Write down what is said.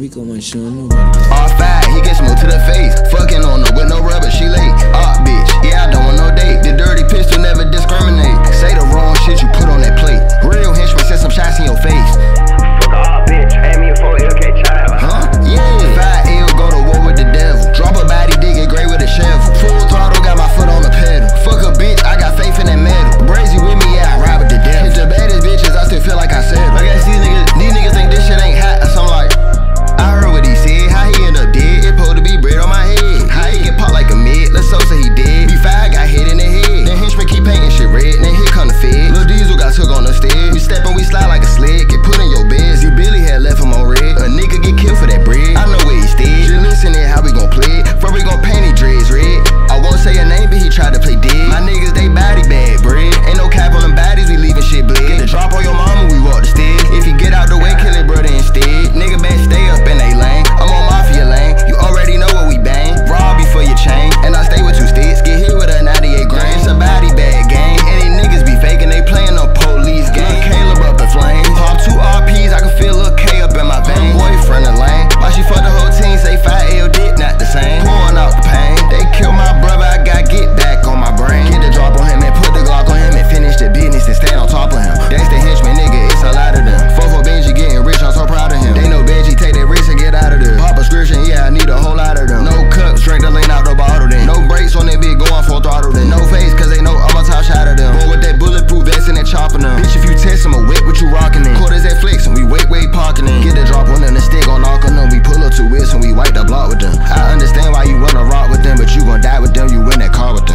Rico, my son. All five, he gets smoked to the face. Fucking on the window. the block with them. I understand why you wanna rock with them, but you gon' die with them. You in that car with them.